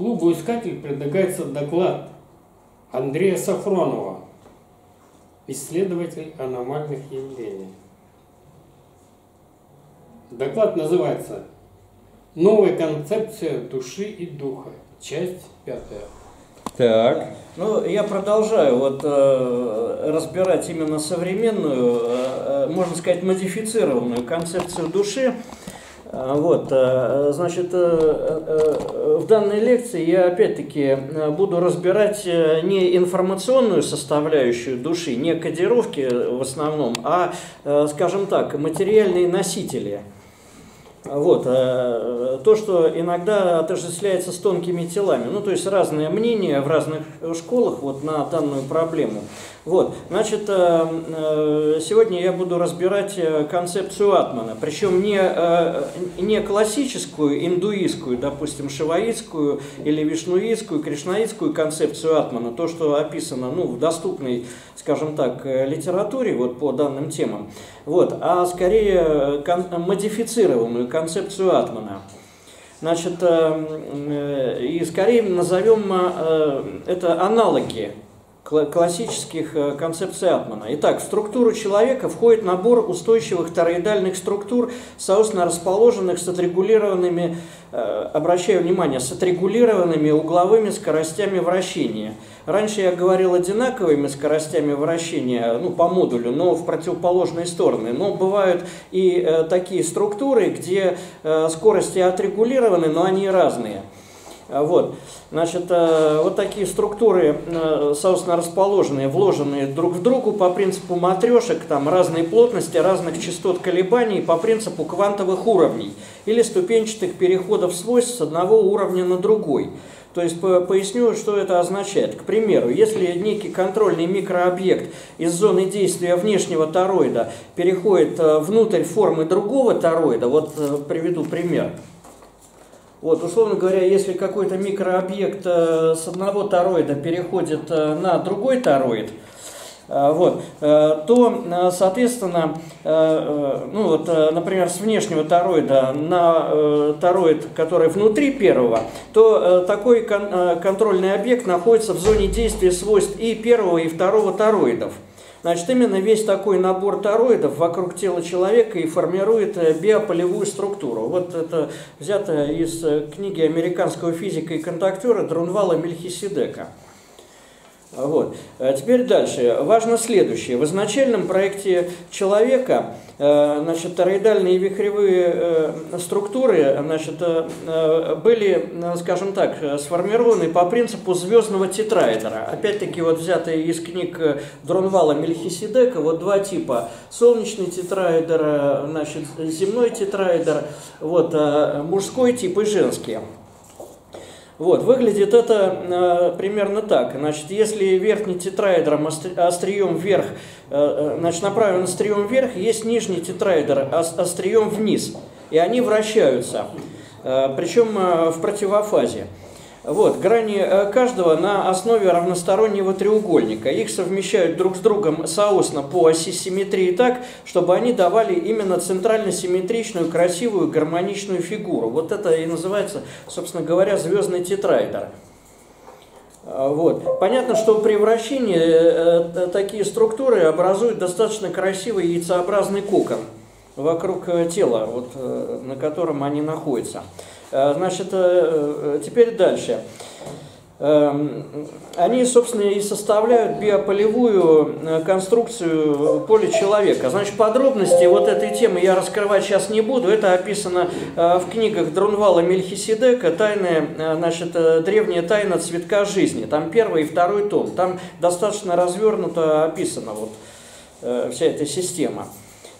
Клубу «Искатель» предлагается доклад Андрея Сафронова, исследователь аномальных явлений. Доклад называется «Новая концепция души и духа», часть пятая. Так. Ну, я продолжаю вот э, разбирать именно современную, э, э можно сказать, модифицированную концепцию души. Э, вот, э, значит, в данной лекции я опять-таки буду разбирать не информационную составляющую души, не кодировки в основном, а, скажем так, материальные носители – вот, э, то, что иногда отождествляется с тонкими телами. Ну, то есть разные мнения в разных школах вот на данную проблему. Вот, значит, э, э, сегодня я буду разбирать концепцию Атмана, причем не, не классическую индуистскую, допустим, шиваитскую или вишнуистскую, кришнаитскую концепцию Атмана, то, что описано ну, в доступной, скажем так, литературе вот, по данным темам, вот, а скорее кон модифицированную концепцию Атмана. Значит, э, э, и скорее назовем э, это аналоги классических концепций Атмана. Итак, в структуру человека входит набор устойчивых тороидальных структур, соответственно расположенных с отрегулированными, обращаю внимание, с отрегулированными угловыми скоростями вращения – Раньше я говорил одинаковыми скоростями вращения, ну, по модулю, но в противоположные стороны. Но бывают и э, такие структуры, где э, скорости отрегулированы, но они разные. Вот. Значит, э, вот такие структуры, э, собственно, расположенные, вложенные друг в другу по принципу матрешек, там разной плотности, разных частот колебаний, по принципу квантовых уровней или ступенчатых переходов свойств с одного уровня на другой. То есть поясню, что это означает. К примеру, если некий контрольный микрообъект из зоны действия внешнего тороида переходит э, внутрь формы другого тороида, вот приведу пример. Вот, условно говоря, если какой-то микрообъект э, с одного тороида переходит на другой тороид, Э, вот, э, то, э, соответственно, ну вот, например, с внешнего тороида на тороид, который внутри первого, то такой контрольный объект находится в зоне действия свойств и первого, и второго тороидов. Значит, именно весь такой набор тороидов вокруг тела человека и формирует биополевую структуру. Вот это взято из книги американского физика и контактера Друнвала Мельхиседека. Вот. А теперь дальше. Важно следующее. В изначальном проекте человека э, значит, тороидальные вихревые э, структуры значит, э, были, скажем так, сформированы по принципу звездного тетраэдра. Опять-таки вот взятые из книг Дронвала Мельхиседека, вот два типа. Солнечный тетраэдр, значит, земной тетраэдр, вот, мужской тип и женский. Вот, выглядит это э, примерно так. Значит, если верхний тетраэдр острием вверх, э, э, значит, направлен острием вверх, есть нижний тетраэдр острием вниз. И они вращаются, э, причем э, в противофазе. Вот, грани э, каждого на основе равностороннего треугольника. Их совмещают друг с другом соосно по оси симметрии так, чтобы они давали именно центрально-симметричную, красивую, гармоничную фигуру. Вот это и называется, собственно говоря, звездный тетраэдр. А, вот. Понятно, что при вращении э, э, такие структуры образуют достаточно красивый яйцеобразный кокон вокруг тела, вот, на котором они находятся. Э, значит, э, э, теперь дальше. Эм, они, собственно, и составляют биополевую конструкцию поля человека. Значит, подробности вот этой темы я раскрывать сейчас не буду. Это описано в книгах Друнвала Мельхиседека «Тайная, значит, древняя тайна цветка жизни». Там первый и второй том. Там достаточно развернуто описана вот вся эта система.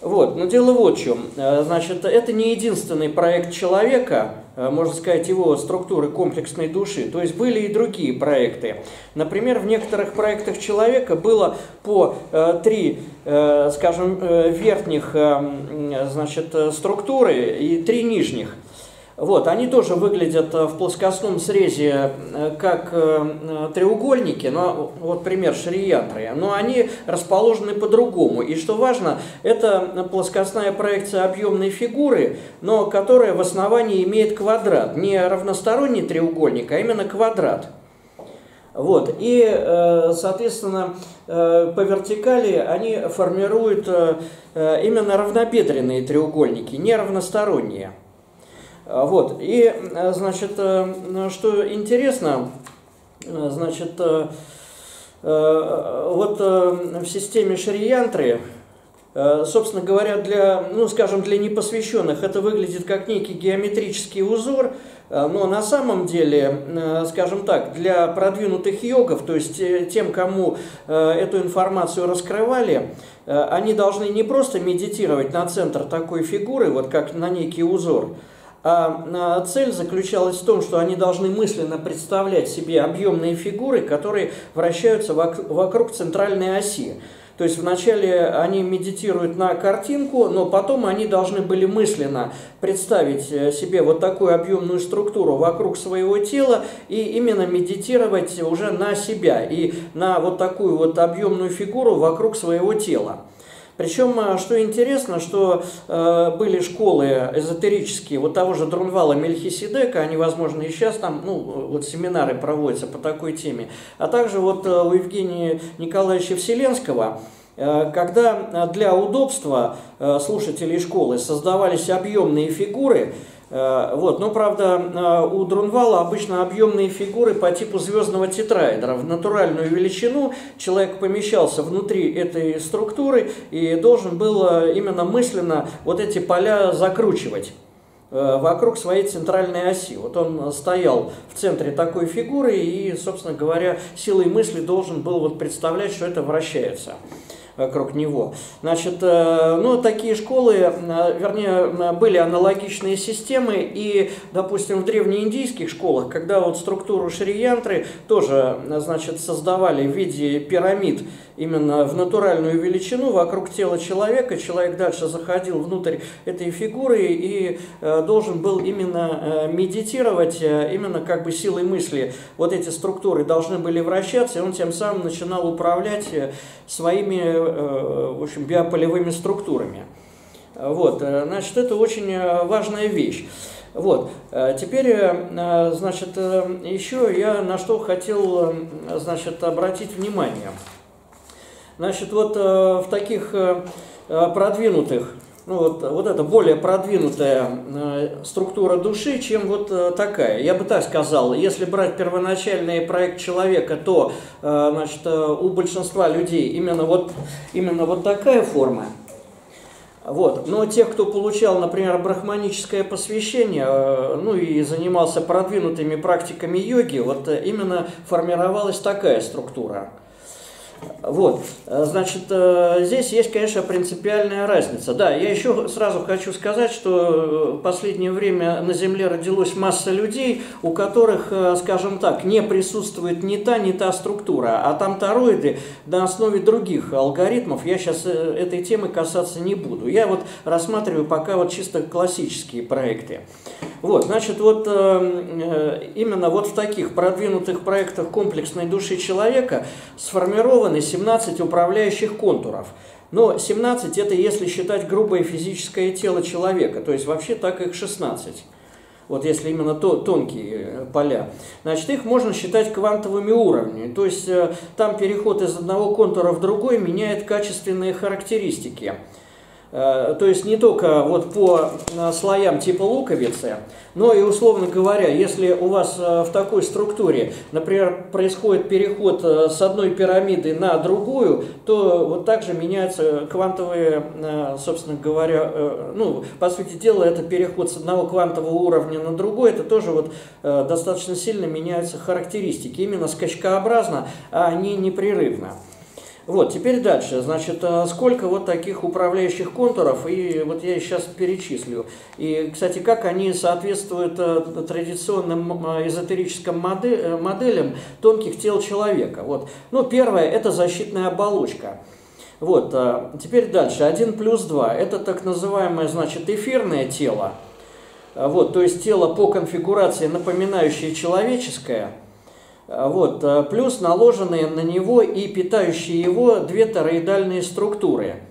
Вот, но дело вот в чем. Значит, это не единственный проект человека, Э, можно сказать, его структуры комплексной души. То есть были и другие проекты. Например, в некоторых проектах человека было по э, три, э, скажем, верхних значит, структуры и три нижних. Вот, они тоже выглядят в плоскостном срезе как треугольники, но вот пример шариянтры, но они расположены по-другому. И что важно, это плоскостная проекция объемной фигуры, но которая в основании имеет квадрат. Не равносторонний треугольник, а именно квадрат. Вот. И, э, соответственно, э, по вертикали они формируют э, именно равнобедренные треугольники, не равносторонние. Вот. И, значит, что интересно, значит, вот в системе Шриянтры Э, собственно говоря, для, ну, скажем, для непосвященных это выглядит как некий геометрический узор, э, но на самом деле, э, скажем так, для продвинутых йогов, то есть тем, кому эту информацию раскрывали, они должны не просто медитировать на центр такой фигуры, вот как на некий узор, а цель заключалась в том, что они должны мысленно представлять себе объемные фигуры, которые вращаются вокруг центральной оси. То есть вначале они медитируют на картинку, но потом они должны были мысленно представить э, себе вот такую объемную структуру вокруг своего тела и именно медитировать уже на себя и на вот такую вот объемную фигуру вокруг своего тела. Причем, э, что интересно, что э, были школы эзотерические, вот того же Друнвала Мельхиседека, они, возможно, и сейчас там, ну, вот семинары проводятся по такой теме, а также вот э, у Евгения Николаевича Вселенского, э, когда для удобства слушателей школы создавались объемные фигуры, Э, вот. Но, правда, э, у Друнвала обычно объемные фигуры по типу звездного тетраэдра. В натуральную величину человек помещался внутри этой структуры и должен был э, именно мысленно вот эти поля закручивать вокруг своей центральной оси. Вот он стоял в центре такой фигуры и, собственно говоря, силой мысли должен был вот представлять, что это вращается вокруг него. Значит, э, ну, такие школы, э, вернее, были аналогичные системы, и, допустим, в древнеиндийских школах, когда вот структуру шриянтры тоже, значит, создавали в виде пирамид именно в натуральную величину вокруг тела человека, человек дальше заходил внутрь этой фигуры и э, должен был именно медитировать, именно как бы силой мысли вот эти структуры должны были вращаться, и он тем самым начинал управлять своими Э, в общем, биополевыми структурами. Вот, э, значит, это очень э, важная вещь. Вот, теперь, значит, еще я на что хотел, значит, обратить внимание. Значит, вот в таких продвинутых ну, вот, вот это более продвинутая э, структура души, чем вот э, такая. Я бы так сказал, если брать первоначальный проект человека, то э, значит, у большинства людей именно вот, именно вот такая форма. Вот. Но тех, кто получал, например, брахманическое посвящение, ну и занимался продвинутыми практиками йоги, вот именно формировалась такая структура. Вот, э, значит, э, здесь есть, конечно, принципиальная разница. Да, я еще сразу хочу сказать, что в последнее время на Земле родилась масса людей, у которых, э, скажем так, не присутствует ни та, ни та структура, а там тороиды на основе других алгоритмов. Я сейчас этой темы касаться не буду. Я вот рассматриваю пока вот чисто классические проекты. Вот, значит, вот именно вот в таких продвинутых проектах комплексной души человека сформирован сделаны 17 управляющих контуров. Но 17 это если считать грубое физическое тело человека, то есть вообще так их 16 вот если именно то, тонкие э, поля, значит, их можно считать квантовыми уровнями. То есть э, там переход из одного контура в другой меняет качественные характеристики. Э, то есть не только вот по э, слоям типа луковицы, но и, условно говоря, если у вас э, в такой структуре, например, происходит переход с одной пирамиды на другую, то вот также меняются квантовые, собственно говоря, ну, по сути дела, это переход с одного квантового уровня на другой, это тоже вот достаточно сильно меняются характеристики, именно скачкообразно, а не непрерывно. Вот, теперь дальше. Значит, а сколько вот таких управляющих контуров, и вот я сейчас перечислю. И, кстати, как они соответствуют э, традиционным э, эзотерическим э, моделям тонких тел человека. Вот. Ну, первое – это защитная оболочка. Вот, теперь дальше. 1 плюс 2 – это так называемое, значит, эфирное тело. Вот, то есть тело по конфигурации напоминающее человеческое, вот, плюс наложенные на него и питающие его две тороидальные структуры – Э,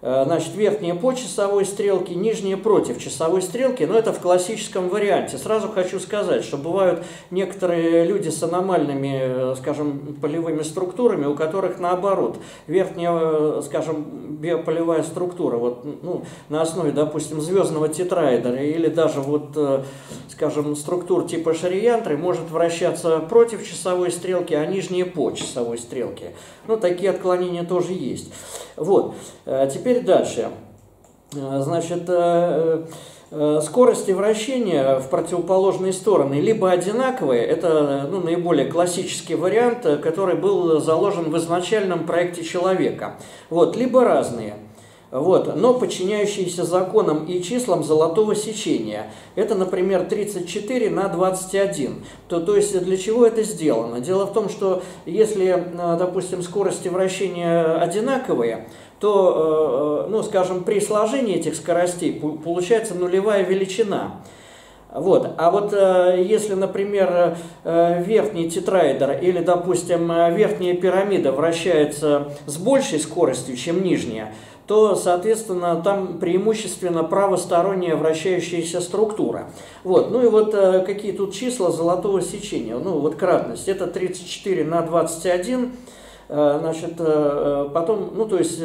значит, верхняя по часовой стрелке, нижняя против часовой стрелки, но это в классическом варианте. Сразу хочу сказать, что бывают некоторые люди с аномальными, э, скажем, полевыми структурами, у которых наоборот, верхняя, э, скажем, биополевая структура, вот, ну, на основе, допустим, звездного тетраэдра или даже вот, скажем, структур типа шариянтры может вращаться против часовой стрелки, а нижняя по часовой стрелке. Ну, такие отклонения тоже есть. Вот. Теперь дальше. Значит, скорости вращения в противоположные стороны либо одинаковые, это ну, наиболее классический вариант, который был заложен в изначальном проекте человека, вот, либо разные – вот, но подчиняющиеся законам и числам золотого сечения. Это, например, 34 на 21. То, то есть для чего это сделано? Дело в том, что если, э, допустим, скорости вращения одинаковые, то, э, э, ну, скажем, при сложении этих скоростей получается нулевая величина. Вот. А вот если, например, верхний тетраэдр или, допустим, верхняя пирамида вращается с большей скоростью, чем нижняя, то, соответственно, там преимущественно правосторонняя вращающаяся структура. Вот. Ну и вот э, какие тут числа золотого сечения. Ну вот кратность. Это 34 на 21. Э, значит, э, потом, ну то есть...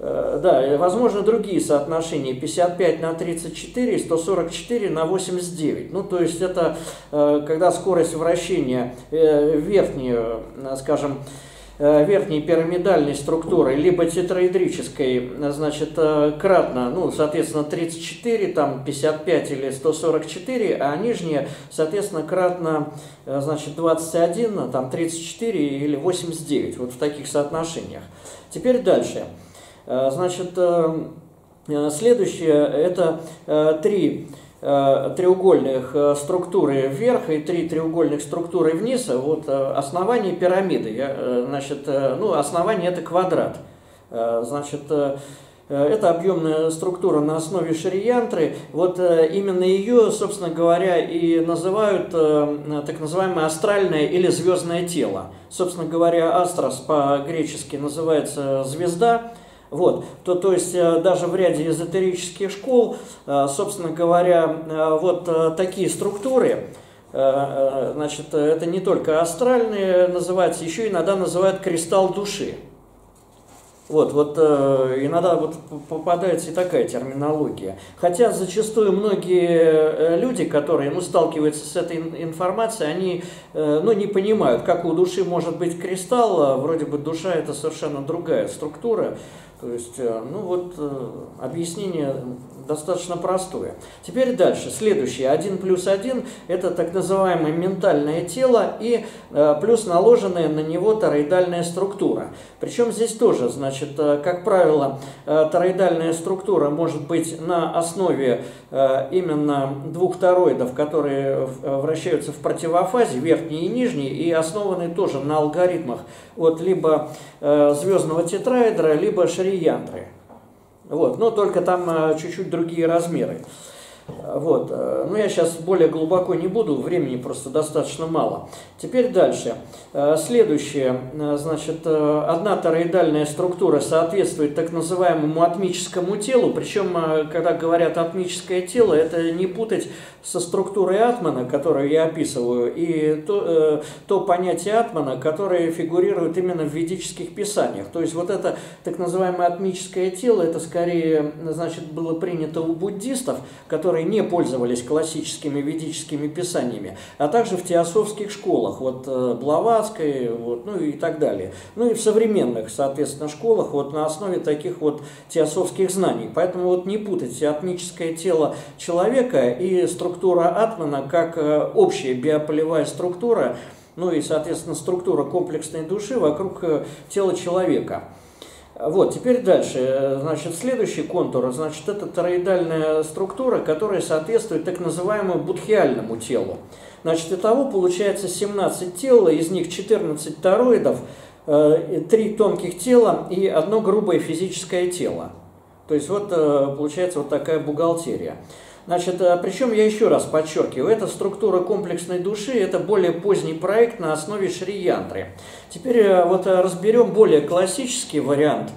Да, возможно, другие соотношения. 55 на 34, 144 на 89. Ну, то есть это когда скорость вращения верхнюю, скажем, верхней пирамидальной структуры, либо тетраэдрической, значит, э, кратно, ну, соответственно, 34, там, 55 или 144, а нижняя, соответственно, кратно, э, значит, 21, там, 34 или 89, вот в таких соотношениях. Теперь дальше. Значит, следующее, это три Э, треугольных э, структуры вверх и три треугольных структуры вниз, вот э, основание пирамиды, значит, ну, основание это квадрат, значит, это объемная структура на основе шариянтры. Вот именно ее, собственно говоря, и называют так называемое астральное или звездное тело. Собственно говоря, астрос по-гречески называется звезда, вот, то, то есть э, даже в ряде эзотерических школ, э, собственно говоря, э, вот такие структуры, значит, это не только астральные называются, еще иногда называют кристалл души. Вот, вот иногда вот попадается и такая терминология. Хотя зачастую многие люди, которые ну, сталкиваются с этой информацией, они ну, не понимают, как у души может быть кристалл, а вроде бы душа это совершенно другая структура. То есть, э, ну вот, э, объяснение достаточно простое. Теперь дальше. Следующее. 1 плюс 1 – это так называемое ментальное тело и э, плюс наложенная на него тороидальная структура. Причем здесь тоже, значит, как правило, тороидальная структура может быть на основе именно двух тороидов, которые вращаются в противофазе, верхний и нижний, и основаны тоже на алгоритмах от либо звездного тетраэдра, либо шари янтры. Вот, но только там э, чуть-чуть другие размеры. Вот. Э, ну, я сейчас более глубоко не буду, времени просто достаточно мало. Теперь дальше. Э, следующее. Значит, одна тороидальная структура соответствует так называемому атмическому телу. Причем, когда говорят атмическое тело, это не путать со структурой атмана, которую я описываю, и то, то понятие атмана, которое фигурирует именно в ведических писаниях. То есть, вот это так называемое атмическое тело, это скорее, значит, было принято у буддистов, которые которые не пользовались классическими ведическими писаниями, а также в теософских школах, вот э, Блаватской, вот, ну и так далее. Ну и в современных, соответственно, школах вот на основе таких вот теософских знаний. Поэтому вот не путайте атмическое тело человека и структура атмана как э, общая биополевая структура, ну и, соответственно, структура комплексной души вокруг э, тела человека. Вот, теперь дальше. Значит, следующий контур, значит, это тороидальная структура, которая соответствует так называемому будхиальному телу. Значит, итого получается 17 тел, из них 14 тороидов, 3 э, тонких тела и одно грубое физическое тело. То есть вот э, получается вот такая бухгалтерия. Значит, э, причем я еще раз подчеркиваю, эта структура комплексной души, это более поздний проект на основе Шри-Янтры. Теперь э, вот э, разберем более классический вариант.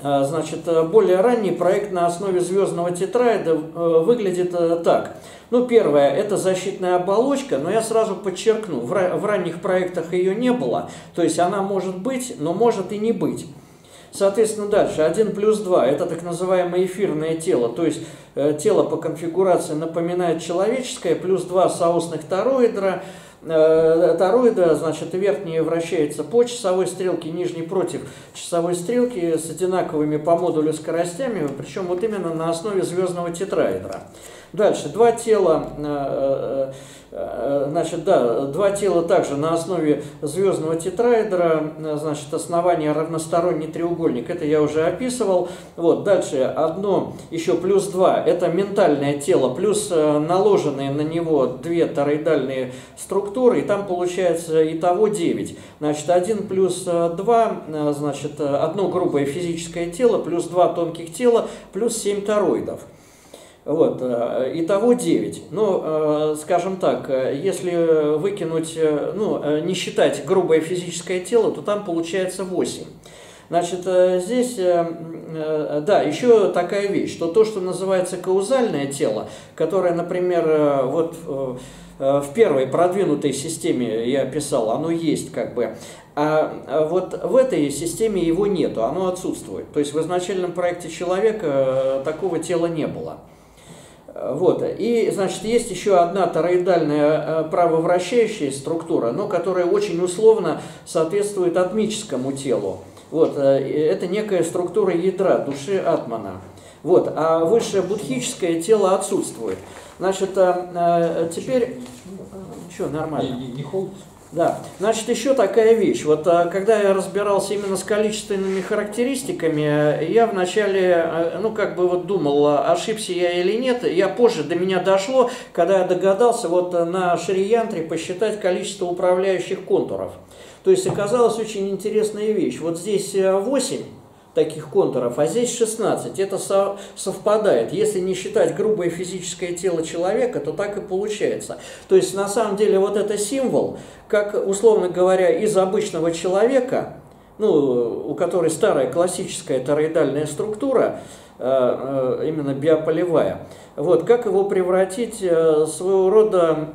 Значит, более ранний проект на основе звездного тетраида выглядит так. Ну, первое, это защитная оболочка, но я сразу подчеркну, в ранних проектах ее не было, то есть она может быть, но может и не быть. Соответственно, дальше. 1 плюс 2 – это так называемое эфирное тело, то есть э, тело по конфигурации напоминает человеческое, плюс 2 соосных тороидра, э, тороида, значит, верхний вращается по часовой стрелке, нижний против часовой стрелки с одинаковыми по модулю скоростями, причем вот именно на основе звездного тетраэдра. Дальше, два тела э, Э, значит, да, два тела также на основе звездного тетраэдра, э, значит, основание равносторонний треугольник, это я уже описывал. Вот, дальше одно, еще плюс два, это ментальное тело, плюс э, наложенные на него две тороидальные структуры, и там получается итого 9. Значит, 1 плюс 2, значит, одно грубое физическое тело, плюс два тонких тела, плюс 7 тороидов. Вот, э, итого 9. Ну, э, скажем так, э, если выкинуть, ну, не считать грубое физическое тело, то там получается 8. Значит, здесь, да, еще такая вещь, что то, что называется каузальное тело, которое, например, вот в первой продвинутой системе я описал, оно есть как бы, а вот в этой системе его нету, оно отсутствует. То есть в изначальном проекте человека такого тела не было. Вот. И, значит, есть еще одна тороидальная э, правовращающая структура, но которая очень условно соответствует атмическому телу. Вот. Э, это некая структура ядра, души атмана. Вот. А высшее будхическое тело отсутствует. Значит, э, теперь... Что, нормально. Не, не, не да, значит, еще такая вещь. Вот а, когда я разбирался именно с количественными характеристиками, я вначале, а, ну, как бы вот думал, а, ошибся я или нет. Я позже до меня дошло, когда я догадался вот на Шриянтре посчитать количество управляющих контуров. То есть оказалась очень интересная вещь. Вот здесь 8 таких контуров, а здесь 16. Это со совпадает. Если не считать грубое физическое тело человека, то так и получается. То есть на самом деле вот это символ, как условно говоря, из обычного человека, ну, у которой старая классическая тороидальная структура, э, э, именно биополевая. Вот, как его превратить э, своего рода,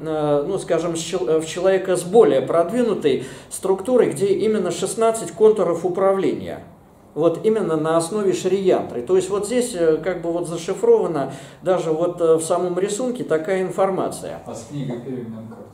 ну, скажем, в человека с более продвинутой структурой, где именно 16 контуров управления – вот именно на основе шриянтры. То есть вот здесь э, как бы вот зашифрована даже вот э, в самом рисунке такая информация. А с книгой перемен как?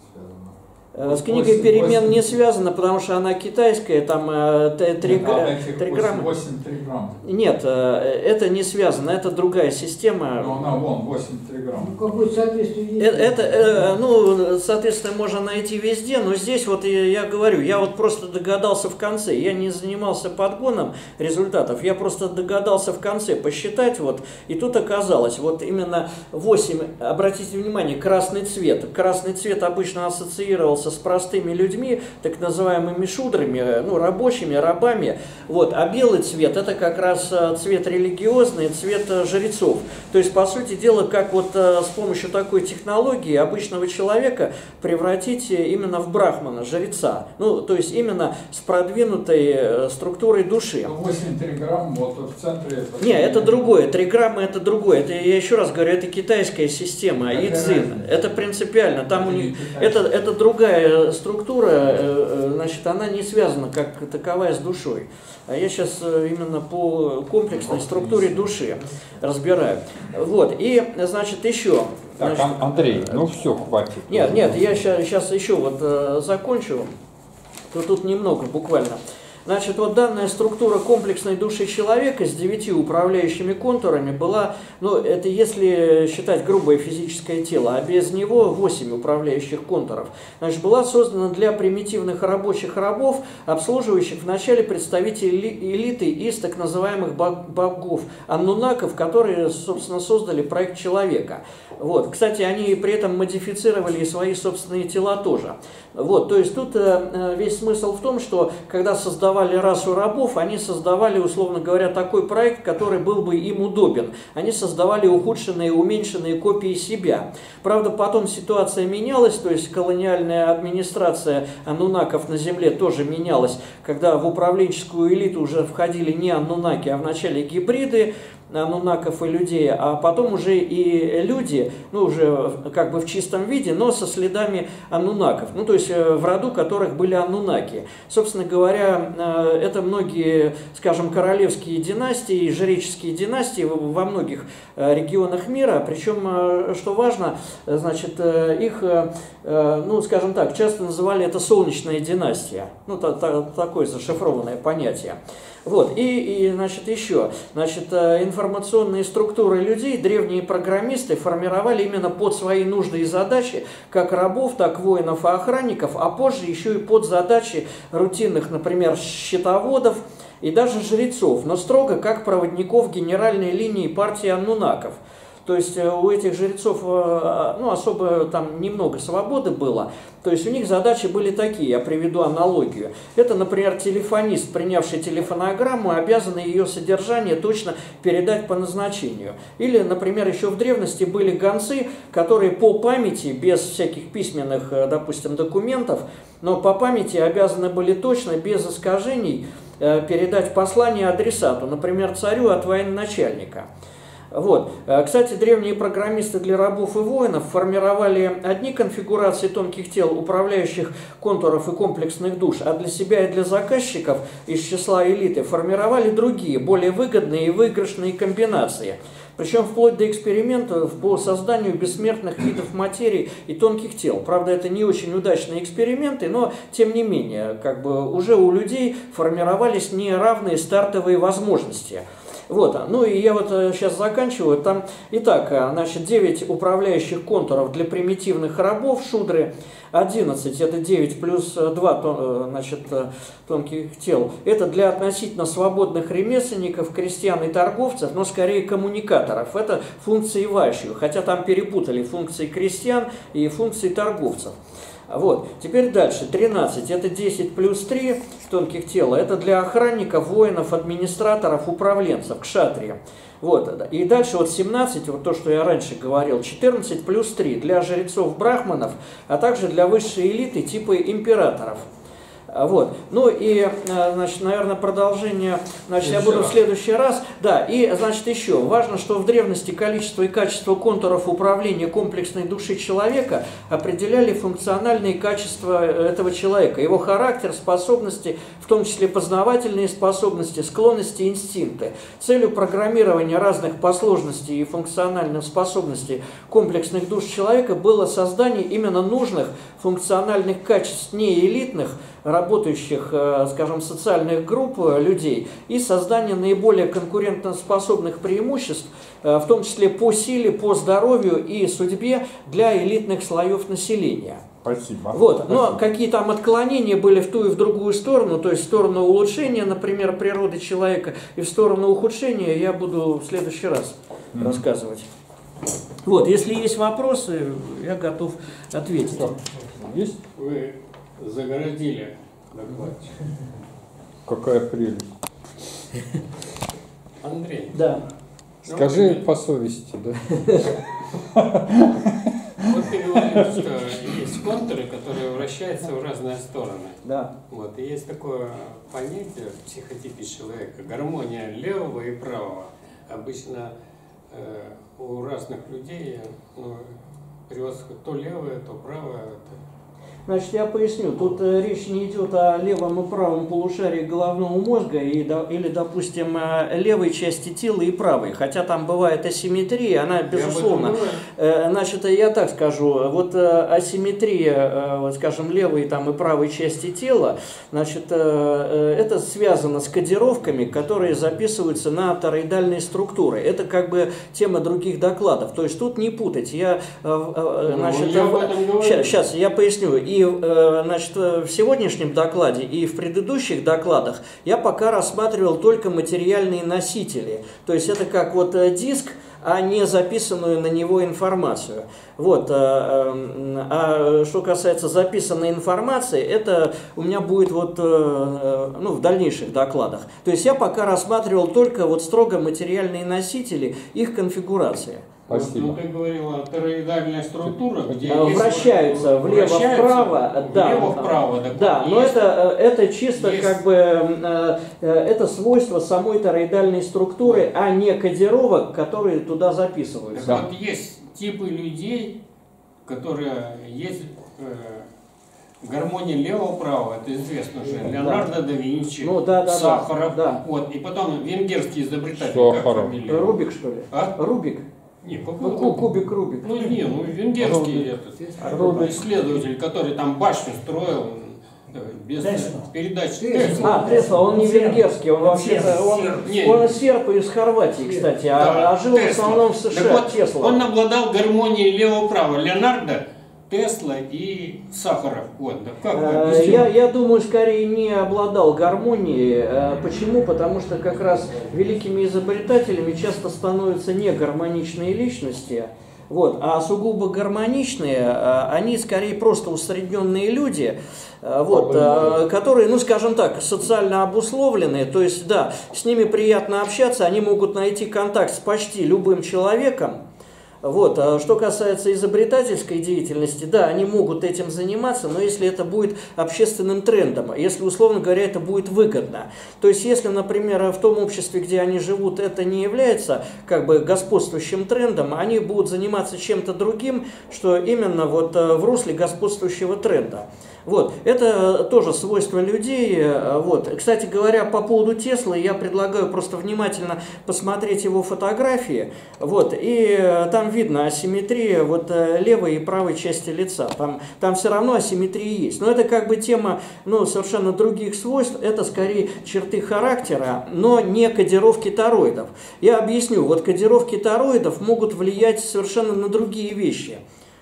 Э, с книгой 8, перемен 8. не связано, потому что она китайская, там э, 3, Нет, а 3 грамма. 8, 3 грамма. Нет, э, это не связано, это другая система. Но она вон 8 3 грамма. Ну, какое соответствие есть? Это, это, ну, соответственно, можно найти везде, но здесь вот я говорю, я вот просто догадался в конце, я не занимался подгоном результатов, я просто догадался в конце посчитать, вот, и тут оказалось, вот именно 8, обратите внимание, красный цвет. Красный цвет обычно ассоциировался общался с простыми людьми, так называемыми шудрами, ну, рабочими, рабами. Вот. А белый цвет – это как раз э, цвет религиозный, цвет э, жрецов. То есть, по сути дела, как вот э, с помощью такой технологии обычного человека превратить именно в брахмана, жреца. Ну, то есть, именно с продвинутой структурой души. 8 ну, триграмм вот в центре. Не, это другое. Триграммы – это другое. Это, я еще раз говорю, это китайская система, Идзин. Это принципиально. Там у них, это, это другая такая структура, э, э, значит, она не связана как таковая с душой. А я сейчас э, именно по комплексной структуре души разбираю. Вот, и, значит, еще... Так, значит, Андрей, ну все, хватит. Нет, нет, я сейчас, еще вот закончу. Тут немного буквально. Значит, вот данная структура комплексной души человека с девятью управляющими контурами была, ну, это если считать грубое физическое тело, а без него 8 управляющих контуров, значит, была создана для примитивных рабочих рабов, обслуживающих вначале представителей элиты из так называемых богов, аннунаков, которые, собственно, создали проект человека. Вот. Кстати, они при этом модифицировали свои собственные тела тоже. Вот. То есть тут э, э, весь смысл в том, что когда создавали расу рабов, они создавали, условно говоря, такой проект, который был бы им удобен. Они создавали ухудшенные, уменьшенные копии себя. Правда, потом ситуация менялась, то есть колониальная администрация анунаков на земле тоже менялась, когда в управленческую элиту уже входили не анунаки, а вначале гибриды, анунаков и людей, а потом уже и люди, ну уже как бы в чистом виде, но со следами анунаков, ну то есть э, в роду которых были анунаки. Собственно говоря, э, это многие, скажем, королевские династии, жреческие династии во многих э, регионах мира, причем, что важно, значит, их, ну скажем так, часто называли это солнечная династия, ну такое зашифрованное понятие. Вот, и, и, значит, еще, значит, э, информационные структуры людей древние программисты формировали именно под свои нужды и задачи, как рабов, так воинов и охранников, а позже еще и под задачи рутинных, например, счетоводов и даже жрецов, но строго как проводников генеральной линии партии аннунаков – то есть э, у этих жрецов э, ну, особо там немного свободы было. То есть у них задачи были такие, я приведу аналогию. Это, например, телефонист, принявший телефонограмму, обязан ее содержание точно передать по назначению. Или, например, еще в древности были гонцы, которые по памяти, без всяких письменных, э, допустим, документов, но по памяти обязаны были точно, без искажений, передать послание адресату, например, царю от военачальника. Вот. Э, кстати, древние программисты для рабов и воинов формировали одни конфигурации тонких тел, управляющих контуров и комплексных душ, а для себя и для заказчиков из числа элиты формировали другие, более выгодные и выигрышные комбинации. Причем вплоть до экспериментов по созданию бессмертных видов материи и тонких тел. Правда, это не очень удачные эксперименты, но тем не менее, как бы уже у людей формировались неравные стартовые возможности – вот, ну и я вот сейчас э, заканчиваю. Там, итак, э, значит, 9 управляющих контуров для примитивных рабов, шудры, 11, это 9 плюс 2 э, значит, тонких тел. Это для относительно свободных ремесленников, крестьян и торговцев, но скорее коммуникаторов. Это функции Вайшью, хотя там перепутали функции крестьян и функции торговцев. Вот. Теперь дальше. 13. Это 10 плюс 3 тонких тела. Это для охранников, воинов, администраторов, управленцев, кшатрия. Вот. И дальше вот 17, вот то, что я раньше говорил, 14 плюс 3 для жрецов брахманов, а также для высшей элиты типа императоров. А, вот. Ну и, а, значит, наверное, продолжение, значит, я буду в следующий раз. Да, и, значит, еще важно, что в древности количество и качество контуров управления комплексной души человека определяли функциональные качества э, этого человека, его характер, способности, в том числе познавательные способности, склонности, инстинкты. Целью программирования разных по сложности и функциональным способностей комплексных душ человека было создание именно нужных функциональных качеств не элитных, работающих, э, скажем, социальных групп э, людей и создание наиболее конкурентоспособных преимуществ, э, в том числе по силе, по здоровью и судьбе для элитных слоев населения. Спасибо. Вот. Но какие там отклонения были в ту и в другую сторону, то есть в сторону улучшения, например, природы человека, и в сторону ухудшения, я буду в следующий раз mm-hmm. рассказывать. Вот, если есть вопросы, я готов ответить. Есть? Вы загородили докладчик. Какая прелесть. Андрей. Да. Скажи ну, по совести, да? Вот ты говорил, что есть контуры, которые вращаются в разные стороны. Да. Вот, и есть такое понятие в психотипе человека, гармония левого и правого. Обычно э, у разных людей ну, превосходит то левое, то правое. Это Значит, я поясню. Тут э, речь не идет о левом и правом полушарии головного мозга и, или, допустим, левой части тела и правой. Хотя там бывает асимметрия, она безусловно. Э, значит, я так скажу. Вот э, асимметрия, скажем, левой там, и правой части тела, значит, это связано с кодировками, которые записываются на тороидальные структуры. Это как бы тема других докладов. То есть тут не путать. Я, ну, значит, я сейчас, сейчас я поясню. И э, значит, в сегодняшнем докладе и в предыдущих докладах я пока рассматривал только материальные носители. То есть это как вот э, диск, а не записанную на него информацию. Вот. А что касается записанной информации, это у меня будет вот, ну, в дальнейших докладах. То есть я пока рассматривал только вот строго материальные носители, их конфигурация. Спасибо. Ну, ты говорила, тороидальная структура, где А, вращаются влево-вправо, да. Влево-вправо, Да, вот, но есть- это, э, это чисто есть- как бы э, э, это свойство самой тороидальной структуры, а не кодировок, которые туда Так записываются. Да. вот есть типы людей, которые есть э, гармония лево-право, это известно уже, Да. Леонардо да Винчи, Ну, да, да, да, Сахаров, да. вот, и потом венгерский изобретатель, как Сахаров. фамилия? Рубик, что ли? А? Рубик. Не, Ну, какой ку- Рубик? кубик Рубик. Ну не, ну венгерский этот, Рубик. исследователь, который там башню строил э, без Тесла. передач. А, Тесла, он не венгерский, он вообще-то, он, Не. он серб из Хорватии, кстати, а, Да, а жил в Тесла. основном в Так США, вот, Тесла. Он обладал гармонией лево-право. Леонардо, Тесла и Сахаров. Вот, да как вы Э? Я, я думаю, скорее не обладал гармонией. Э, Почему? Потому что как раз великими изобретателями часто становятся не гармоничные личности, вот, а сугубо гармоничные, э, они скорее просто усредненные люди, вот, которые, ну скажем так, социально обусловленные, то есть, да, с ними приятно общаться, они могут найти контакт с почти любым человеком, вот. А что касается изобретательской деятельности, да, они могут этим заниматься, но если это будет общественным трендом, если, условно говоря, это будет выгодно. То есть, если, например, в том обществе, где они живут, это не является как бы господствующим трендом, они будут заниматься чем-то другим, что именно вот э, в русле господствующего тренда. Вот, это тоже свойство людей. э, Вот. Кстати говоря, по поводу Теслы, я предлагаю просто внимательно посмотреть его фотографии. Вот, и э, там видно асимметрия вот э, левой и правой части лица. Там, там все равно асимметрия есть. Но это как бы тема ну, совершенно других свойств. Это скорее черты характера, но не кодировки тороидов. Я объясню. Вот кодировки тороидов могут влиять совершенно на другие вещи.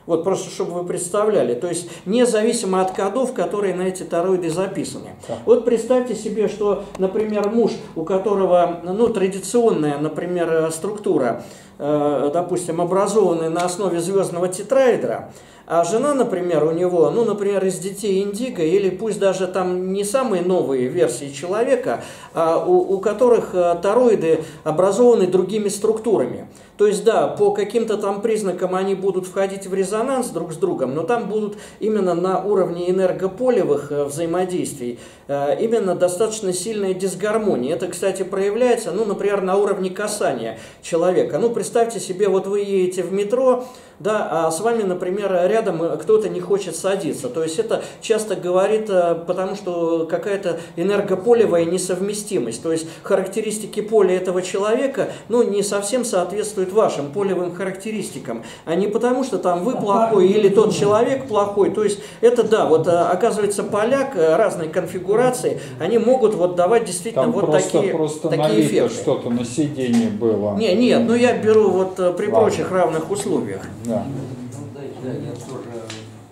Вот просто, чтобы вы представляли. То есть, независимо от кодов, которые на эти тороиды записаны. Вот представьте себе, что, например, муж, у которого, ну, традиционная, например, структура, э, допустим, образованная на основе звездного тетраэдра, а жена, например, у него, ну, например, из детей Индиго, или пусть даже там не самые новые версии человека, а у, у которых э, тороиды образованы другими структурами. То есть, да, по каким-то там признакам они будут входить в резонанс друг с другом, но там будут именно на уровне энергополевых э, взаимодействий э, именно достаточно сильная дисгармония. Это, кстати, проявляется, ну, например, на уровне касания человека. Ну, представьте себе, вот вы едете в метро, да, а с вами, например, рядом э, кто-то не хочет садиться. То есть это часто говорит, э, потому что какая-то энергополевая несовместимость. То есть характеристики поля этого человека, ну, не совсем соответствуют вашим полевым характеристикам, а не потому, что там вы плохой или тот человек плохой. То есть это, да, вот э, оказывается поляк разной конфигурации, они могут вот давать действительно Там вот просто, такие, просто такие эффекты. что-то на сиденье было. Не, нет, ну я беру вот при Ладно. прочих равных условиях. Да. Ну, да, да, я тоже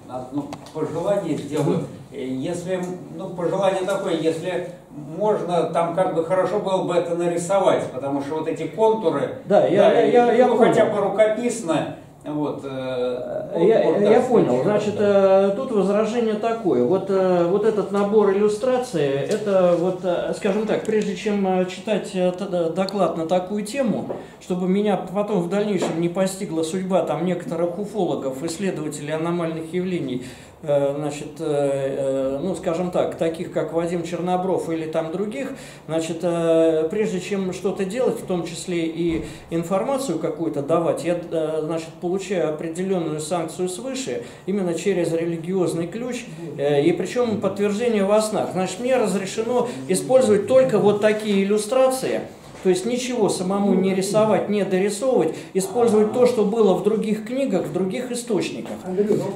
одно пожелание сделаю. Э, Если, ну, пожелание такое, если можно, там как бы хорошо было бы это нарисовать, потому что вот эти контуры, Да, я- я- я- я ну, понял. хотя бы рукописно, вот. э, Я, вот, я понял. Значит, да. э, тут возражение такое. Вот, э, вот этот набор иллюстраций, это вот, э, скажем так, прежде чем читать доклад на такую тему, чтобы меня потом в дальнейшем не постигла судьба там некоторых уфологов, исследователей аномальных явлений, значит, э, э, ну, скажем так, таких как Вадим Чернобров или там других, значит, э, прежде чем что-то делать, в том числе и информацию какую-то давать, я, э, значит, получаю определенную санкцию свыше, именно через религиозный ключ, э, и причем подтверждение во снах. Значит, мне разрешено использовать только вот такие иллюстрации, то есть ничего самому не рисовать, не дорисовывать, использовать то, что было в других книгах, в других источниках.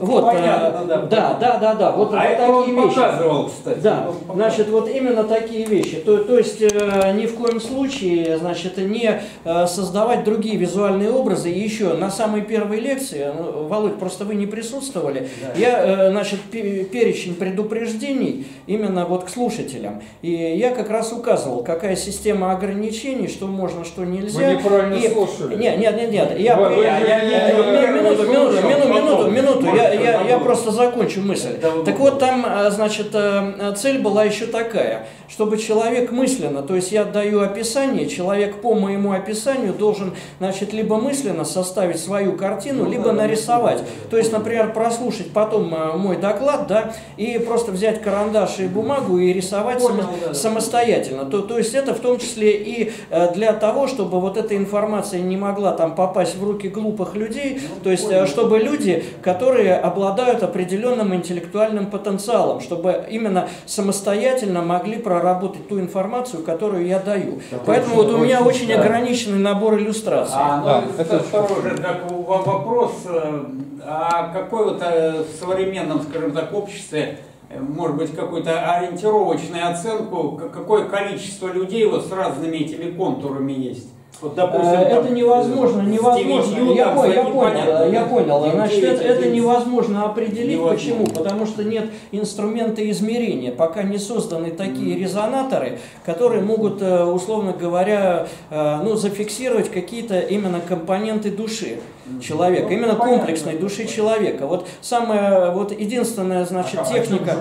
Вот, понятно, э, да. да, да, да, да, вот, а вот это он такие вещи. показывал, кстати. Да, Он значит, вот именно такие вещи. То, то есть э, ни в коем случае, значит, не э, создавать другие визуальные образы. И еще на самой первой лекции, ну, Володь, просто вы не присутствовали, Да. я, э, значит, пе- перечень предупреждений именно вот к слушателям. И я как раз указывал, какая система ограничений ограничений, что можно, что нельзя. Вы неправильно И- слушали. Нет, нет, нет, нет. Я, Вы- я- вы- я- я- ми- минуту, минуту, минуту, минуту, минуту. Я, я, я просто закончу мысль. Так вот там, э, значит, э, цель была еще такая, чтобы человек мысленно, то есть я даю описание, человек по моему описанию должен, значит, либо мысленно составить свою картину, либо нарисовать. То есть, например, прослушать потом э, мой доклад, да, и просто взять карандаш и бумагу и рисовать Понял, само- да, да. самостоятельно. То, то есть это в том числе и э, для того, чтобы вот эта информация не могла там попасть в руки глупых людей, то есть э, чтобы люди, которые обладают определенным интеллектуальным потенциалом, чтобы именно самостоятельно могли проработать ту информацию, которую я даю. Поэтому вот у меня очень да. ограниченный набор иллюстраций. А, ну, Да, это это второй же так, в- вопрос, э, а какой вот э, в современном, скажем так, обществе, э, может быть, какую-то ориентировочную оценку, какое количество людей вот с разными этими контурами есть? Вот, допустим, Э, там, Это невозможно, э, невозможно. Ньютон, Я понял, я непонятно, понял, я понял. Значит, это, это невозможно определить. Невозможно. Почему? Потому что нет инструмента измерения. Пока не созданы такие резонаторы, которые могут, э, условно говоря, ну, зафиксировать какие-то именно компоненты души человека, Ну, именно понятно. комплексной души человека. Вот самая, вот единственная, значит, А техника.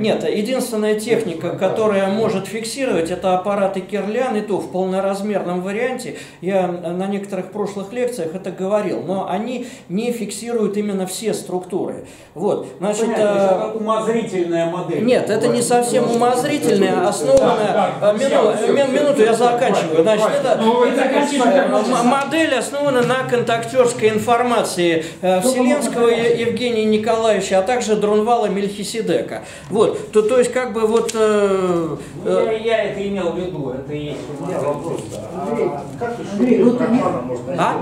Нет, единственная техника, которая может фиксировать, это аппараты Кирлян, и то в полноразмерном варианте. Я на некоторых прошлых лекциях это говорил, но они не фиксируют именно все структуры. Вот, значит, Понятно, это умозрительная модель. нет, это не совсем умозрительное, а основанное... Так, э, мину- ми- всё, Минуту, я всё, заканчиваю. Значит, это... Ну, Модель основана на контактерской информации э, Вселенского Е- Евгения Николаевича, а также Друнвала Мельхиседека. Вот, то, то есть как бы вот... э, Ну, я, я это имел в виду, это и есть умозрительность. Андрей, ну ты А?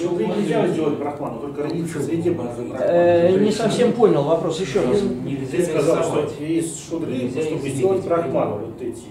Шудры нельзя сделать брахману, только родиться в среде можно э, не совсем понял вопрос, еще раз. Ты сказал, что из шудры, Нельзя чтобы сделать брахману, вот эти.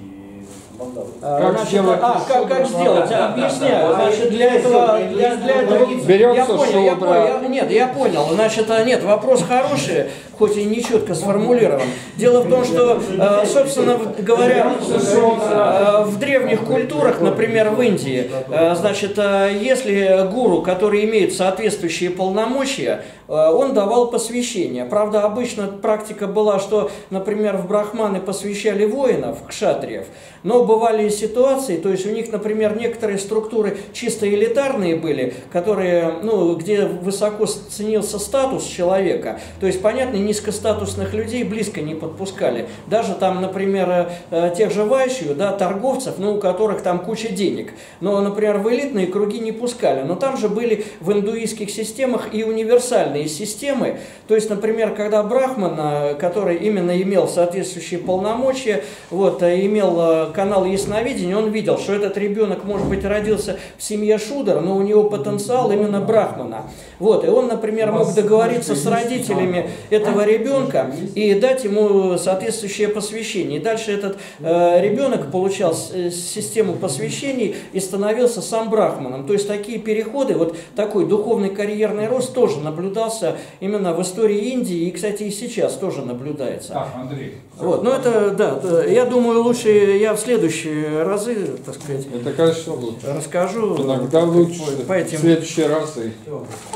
А, Как сделать а, как, как сделать? Да, да, Объясняю. да. Значит, для этого, для, для этого Берется я понял, я шудра. понял, я- нет, я понял. Значит, а, нет, вопрос хороший, хоть и не четко сформулирован. Дело в том, что, э, собственно говоря, э, в древних культурах, например, в Индии, э, значит, если гуру, который имеет соответствующие полномочия, он давал посвящение. Правда, обычно практика была, что, например, в брахманы посвящали воинов, кшатриев, но бывали ситуации, то есть у них, например, некоторые структуры чисто элитарные были, которые, ну, где высоко ценился статус человека, то есть, понятно, низкостатусных людей близко не подпускали. Даже там, например, э, тех же вайшью, да, торговцев, ну, у которых там куча денег. Но, например, в элитные круги не пускали. Но там же были в индуистских системах и универсальные системы. То есть, например, когда Брахман, э, который именно имел соответствующие полномочия, вот, э, имел э, канал ясновидения, он видел, что этот ребенок, может быть, родился в семье Шудера, но у него потенциал именно Брахмана. Вот, и он, например, мог договориться с родителями этого ребенка и дать ему соответствующее посвящение. И дальше этот э, ребенок получал с- э, систему посвящений и становился сам брахманом. То есть такие переходы, вот такой духовный карьерный рост тоже наблюдался именно в истории Индии и, кстати, и сейчас тоже наблюдается. Так, Андрей. Вот, ну это, да, да, я думаю, лучше я в следующие разы, так сказать, Это, конечно, лучше. расскажу. Иногда лучше. По этим В следующий раз и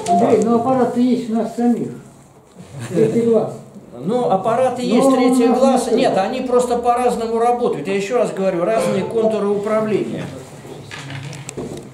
Андрей, ну аппарат-то есть у нас самих. Третий глаз. Ну, аппараты есть, Ну, третий у нас глаз. нет. Нет, они просто по-разному работают. Я еще раз говорю, разные контуры управления.